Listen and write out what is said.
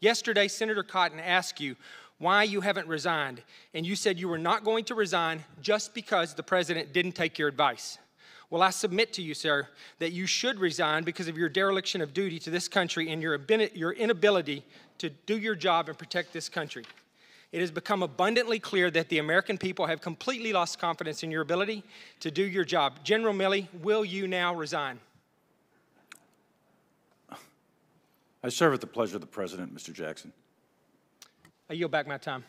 Yesterday, Senator Cotton asked you why you haven't resigned, and you said you were not going to resign just because the president didn't take your advice. Well, I submit to you, sir, that you should resign because of your dereliction of duty to this country and your, your inability to do your job and protect this country. It has become abundantly clear that the American people have completely lost confidence in your ability to do your job. General Milley, will you now resign? I serve at the pleasure of the President, Mr. Jackson. I yield back my time.